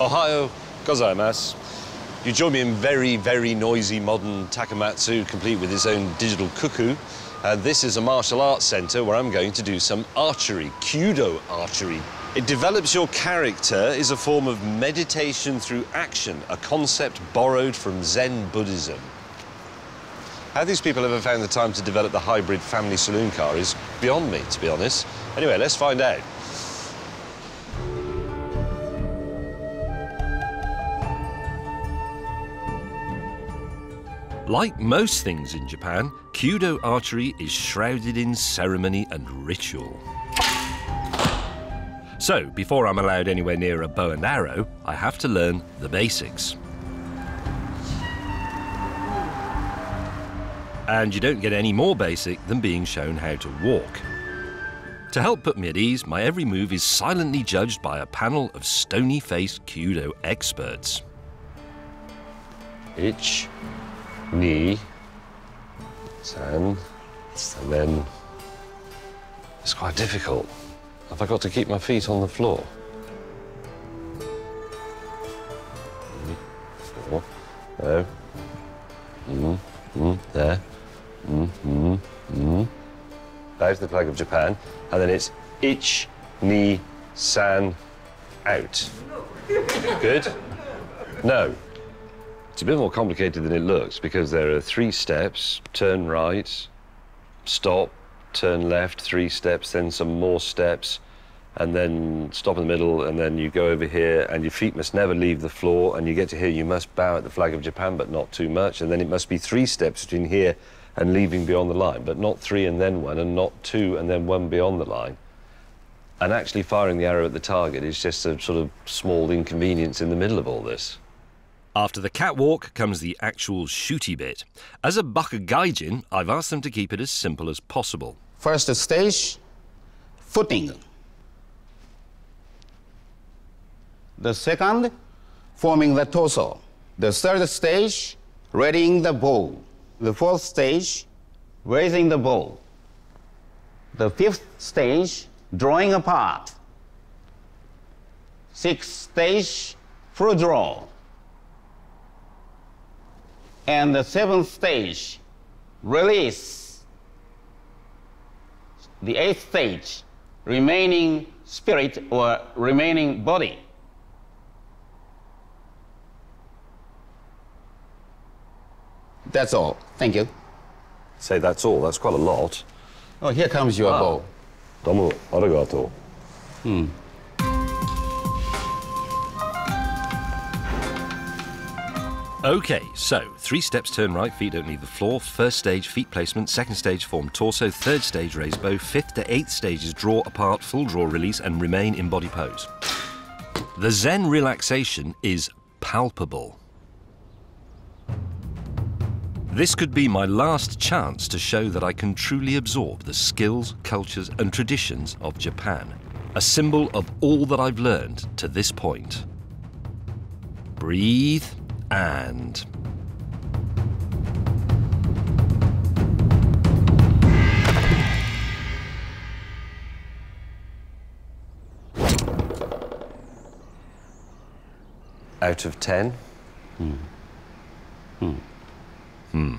Ohio gozaimasu. You join me in very, very noisy modern Takamatsu, complete with its own digital cuckoo. Uh, this is a martial arts centre where I'm going to do some archery, kyudo archery. It develops your character, is a form of meditation through action, a concept borrowed from Zen Buddhism. How these people ever found the time to develop the hybrid family saloon car is beyond me, to be honest. Anyway, let's find out. Like most things in Japan, Kyudo archery is shrouded in ceremony and ritual. So, before I'm allowed anywhere near a bow and arrow, I have to learn the basics. And you don't get any more basic than being shown how to walk. To help put me at ease, my every move is silently judged by a panel of stony-faced Kyudo experts. Ich, ni, san, and then it's quite difficult. Have I got to keep my feet on the floor? Four, no, mm, mm, there, mm, mm, mm. There's the flag of Japan, and then it's ich, ni, san, out. Good? No. It's a bit more complicated than it looks because there are three steps, turn right, stop, turn left, three steps, then some more steps, and then stop in the middle, and then you go over here, and your feet must never leave the floor, and you get to here, you must bow at the flag of Japan, but not too much, and then it must be three steps between here and leaving beyond the line, but not three and then one, and not two and then one beyond the line. And actually firing the arrow at the target is just a sort of small inconvenience in the middle of all this. After the catwalk comes the actual shooty bit. As a Bakugaijin, I've asked them to keep it as simple as possible. First stage, footing. The second, forming the torso. The third stage, readying the bow. The fourth stage, raising the bow. The fifth stage, drawing apart. Sixth stage, full draw. And the seventh stage, release. The eighth stage, remaining spirit or remaining body. That's all. Thank you. Say that's all, that's quite a lot. Oh, here comes your Ah. bow. Domo arigato. Okay, so three steps turn right, feet don't leave the floor. First stage, feet placement. Second stage, form torso. Third stage, raise bow. Fifth to eighth stages, draw apart, full draw release, and remain in body pose. The Zen relaxation is palpable. This could be my last chance to show that I can truly absorb the skills, cultures, and traditions of Japan, a symbol of all that I've learned to this point. Breathe and. Out of 10? Hmm. Hmm.